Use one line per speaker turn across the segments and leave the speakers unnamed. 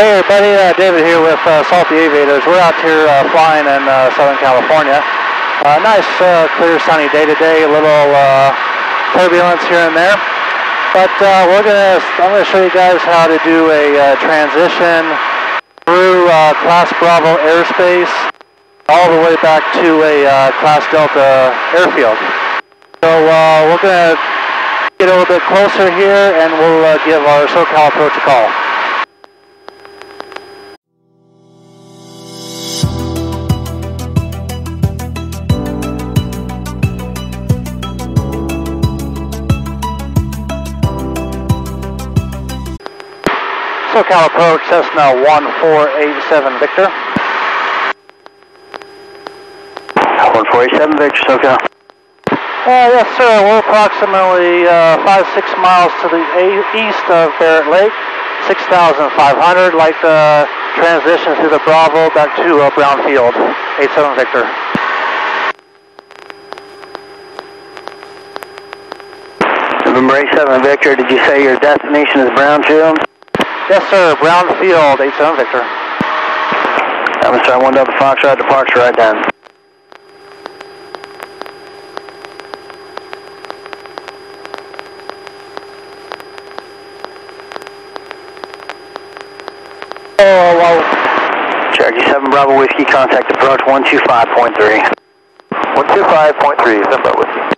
Hey everybody, uh, David here with uh, Salty Aviators. We're out here uh, flying in uh, Southern California. Uh, nice, uh, clear, sunny day today. A little turbulence here and there, but we're gonna. I'm gonna show you guys how to do a transition through Class Bravo airspace all the way back to a Class Delta airfield. So we're gonna get a little bit closer here, and we'll give our SoCal approach a call. SoCal approach Cessna 1487 Victor.
1487 Victor, SoCal.
Uh, yes, sir. We're approximately uh, five, six miles to the east of Barrett Lake, 6,500. Like the transition through the Bravo back to uh, Brownfield, 87 Victor.
November 87 Victor, did you say your destination is Brownfield?
Yes, sir. Brownfield, 87 Victor.
I'm to start 1 Delta Foxtrot departure right then.
Oh, well,
Cherokee 7 Bravo Whiskey, contact approach 125.3. 125.3, Zimbo Whiskey.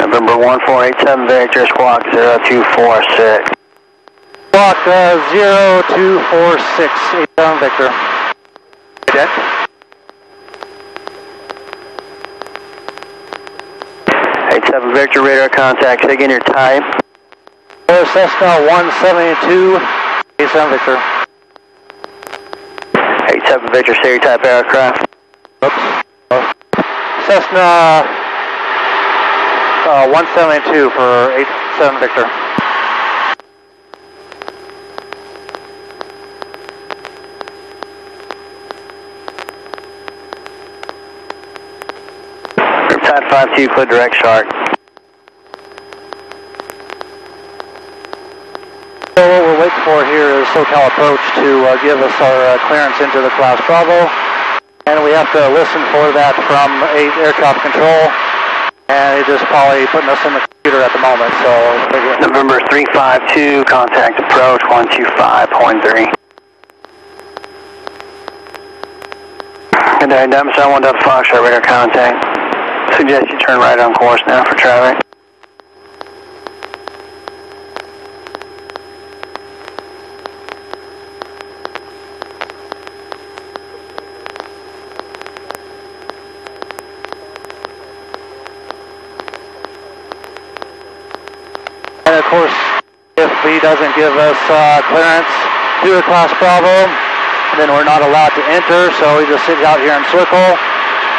November 1487 Victor, squawk 0246.
Block uh, 0246, 87 Victor.
Deck. 87 Victor, radar contact, say again your type.
Air Cessna 172, 87 Victor.
87 Victor, say your type aircraft.
Oops. Oh. Cessna uh, 172 for 87 Victor.
Riptide 52, put direct shark.
So what we're waiting for here is SoCal Approach to uh, give us our uh, clearance into the Class Bravo. And we have to listen for that from a air traffic control. And it's just probably putting us in the computer at the moment, so
November 352, contact approach 125.3. Good day, Demstar 1 Delta Foxtrot, radar contact. Suggest you turn right on course now for traffic.
And of course, if he doesn't give us uh, clearance to Class Bravo, then we're not allowed to enter, so we just sit out here in circle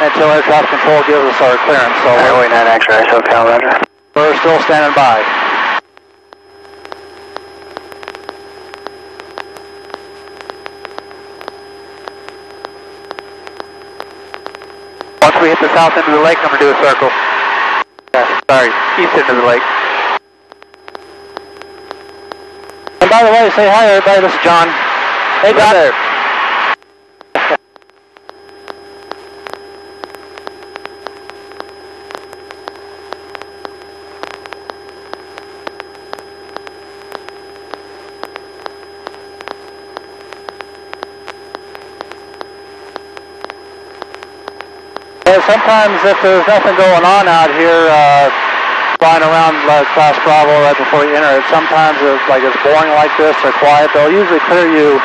until air traffic control gives us our clearance. So we're,
9 X-ray, SoCal, roger.
we're still standing by. Once we hit the south end of the lake, I'm going to do a circle. Yeah, sorry, east end of the lake. And by the way, say hi everybody, this is John. Hey John. there. Yeah, sometimes if there's nothing going on out here, uh, flying around uh, Class Bravo right before you enter it, sometimes it's like it's boring like this or quiet, they'll usually clear you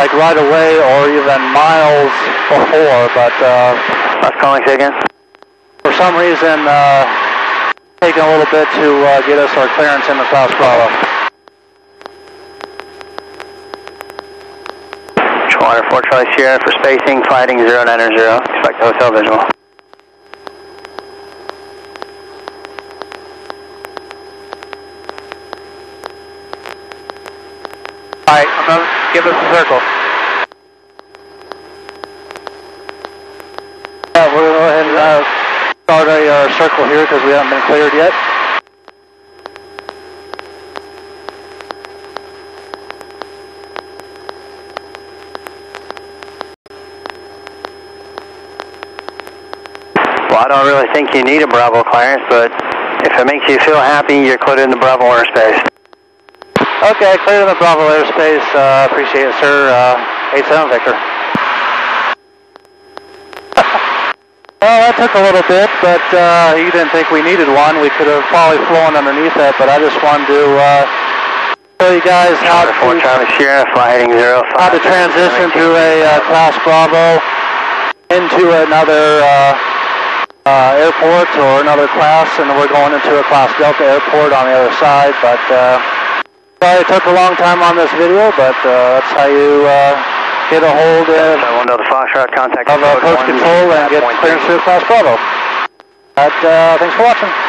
like right away or even miles before, but uh,
Last calling, again.
for some reason, uh, taking a little bit to uh, get us our clearance in the Class Bravo.
Water 4 Charlie Sierra for spacing, fighting 090. Hotel visual.
Alright, I'm gonna give us a circle. Yeah, we're gonna go ahead and uh, start a uh, circle here because we haven't been cleared yet.
Well, I don't really think you need a Bravo clearance, but if it makes you feel happy, you're cleared in the Bravo airspace.
Okay, clear the Bravo airspace. Uh, appreciate it, sir. Uh, 87 Victor. well, that took a little bit, but uh, you didn't think we needed one. We could have probably flown underneath that, but I just wanted to uh, show you guys how to,
Charlie Sierra, heading zero five.
how to transition through a uh, Class Bravo into another uh, uh, airport or another class, and we're going into a Class Delta airport on the other side. But uh, sorry it took a long time on this video, but uh, that's how you uh, get a hold of,
I will know the Foxtrot contact
of uh, post control and get clearance to Class Bravo. But uh, thanks for watching.